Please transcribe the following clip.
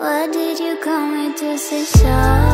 Why did you call me to say sorry?